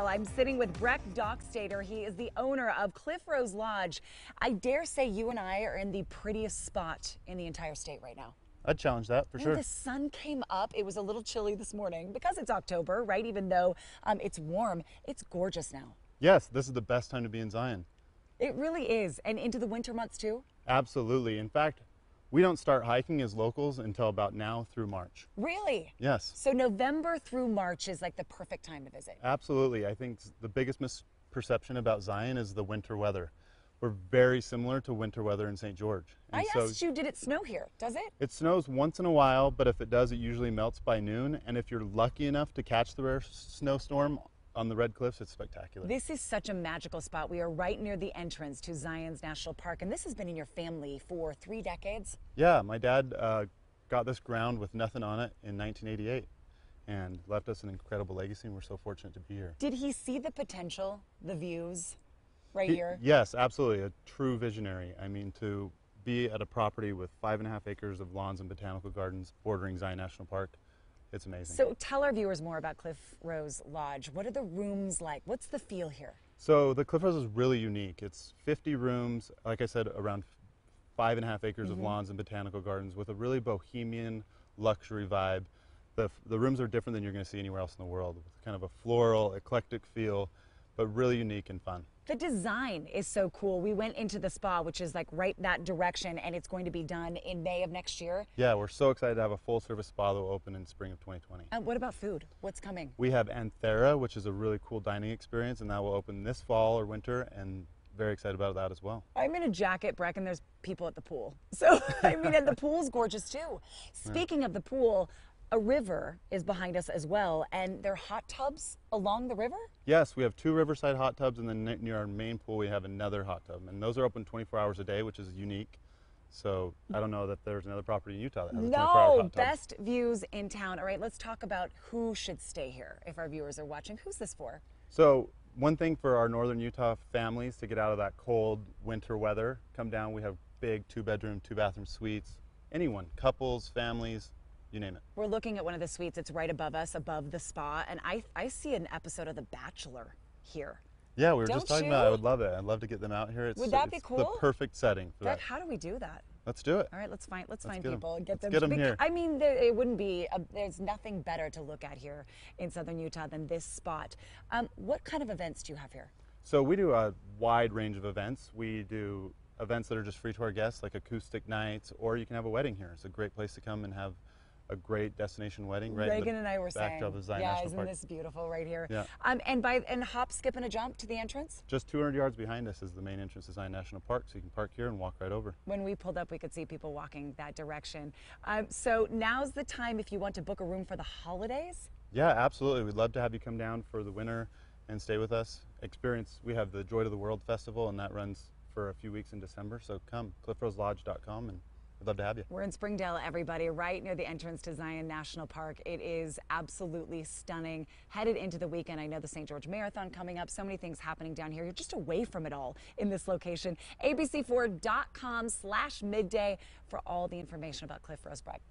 Well, I'm sitting with Breck Dockstader. He is the owner of Cliffrose Lodge. I dare say you and I are in the prettiest spot in the entire state right now. I'd challenge that for When sure. The sun came up. It was a little chilly this morning because it's October, right? Even though um, it's warm, it's gorgeous now. Yes, this is the best time to be in Zion. It really is. And into the winter months too. Absolutely. In fact, we don't start hiking as locals until about now through March. Really? Yes, So November through March is like the perfect time to visit. absolutely. I think the biggest misperception about Zion is the winter weather. We're very similar to winter weather in St. George. I asked you, did it snow here? Does it? It snows once in a while, but if it does, it usually melts by noon. And if you're lucky enough to catch the rare snowstorm on the Red Cliffs, it's spectacular. This is such a magical spot. We are right near the entrance to Zion's National Park, and this has been in your family for three decades. Yeah, my dad uh, got this ground with nothing on it in 1988 and left us an incredible legacy, and we're so fortunate to be here. Did he see the potential, the views right He- here? Yes, absolutely. A true visionary. I mean, to be at a property with five and a half acres of lawns and botanical gardens bordering Zion National Park, it's amazing. So tell our viewers more about Cliffrose Lodge. What are the rooms like? What's the feel here? So the Cliffrose is really unique. It's 50 rooms, like I said, around five and a half acres Mm-hmm. of lawns and botanical gardens with a really bohemian luxury vibe. The, the rooms are different than you're going to see anywhere else in the world, with kind of a floral, eclectic feel, but really unique and fun. The design is so cool. We went into the spa, which is like right that direction, and it's going to be done in May of next year. Yeah, we're so excited to have a full service spa that will open in spring of 2020. Uh, what about food? What's coming? We have Anthera, which is a really cool dining experience, and that will open this fall or winter, and very excited about that as well. I'm in a jacket, Breck, and there's people at the pool. So, I mean, and the pool's gorgeous too. Speaking of the pool, a river is behind us as well, and there are hot tubs along the river? Yes, we have two Riverside hot tubs, and then near our main pool, we have another hot tub, and those are open 24 hours a day, which is unique. So I don't know that there's another property in Utah that has a 24 hour No, best views in town. All right, let's talk about who should stay here if our viewers are watching. Who's this for? So one thing for our northern Utah families to get out of that cold winter weather, come down. We have big two bedroom, two bathroom suites. Anyone, couples, families, you name it. We're looking at one of the suites. It's right above us, above the spa, and I I see an episode of The Bachelor here. Yeah, we were Don't just talking about. it. I would love it. I'd love to get them out here. It's, Would that be it's cool? The perfect setting for Breck, that. how do we do that? Let's do it. All right, let's find let's, Let's find get 'em. people and get Let's them. get 'em to here. I mean, there, it wouldn't be. A, there's nothing better to look at here in southern Utah than this spot. Um, what kind of events do you have here? So we do a wide range of events. We do events that are just free to our guests, like acoustic nights, or you can have a wedding here. It's a great place to come and have a great destination wedding. Right Reagan and I were saying, backdrop of Zion yeah, National isn't Park. this beautiful right here? Yeah. Um, and by and hop, skip, and a jump to the entrance. Just 200 yards behind us is the main entrance to Zion National Park, so you can park here and walk right over. When we pulled up, we could see people walking that direction. Um, so now's the time if you want to book a room for the holidays. Yeah, absolutely. We'd love to have you come down for the winter and stay with us. Experience. We have the Joy to the World Festival, and that runs for a few weeks in December. So come, cliffroselodge.com, and we'd love to have you. We're in Springdale, everybody, right near the entrance to Zion National Park. It is absolutely stunning. Headed into the weekend, I know the St. George Marathon coming up. So many things happening down here. You're just away from it all in this location. ABC4.com slash midday for all the information about Cliffrose Breck.